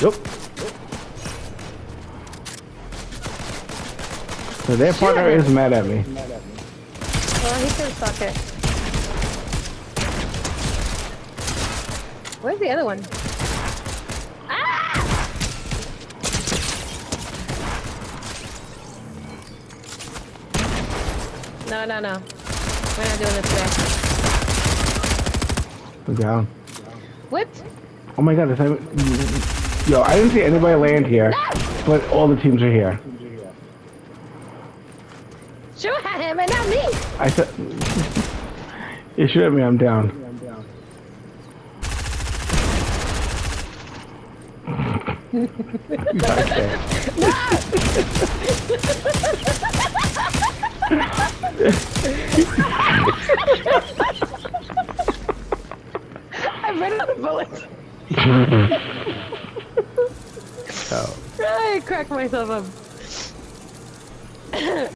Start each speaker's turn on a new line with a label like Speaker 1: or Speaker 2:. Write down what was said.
Speaker 1: Yep. So their partner is mad at me.
Speaker 2: Well, he can suck it. Where's the other one? Ah! No, no, no. We're not doing this today.
Speaker 1: We're down.
Speaker 2: Whipped?
Speaker 1: Oh my god, is that... Yo, I didn't see anybody land here, but all the teams are here.
Speaker 2: Shoot at him and not me!
Speaker 1: I said... you shoot at me, I'm down. okay.
Speaker 2: I ran out of bullets.
Speaker 1: So,
Speaker 2: I cracked myself up.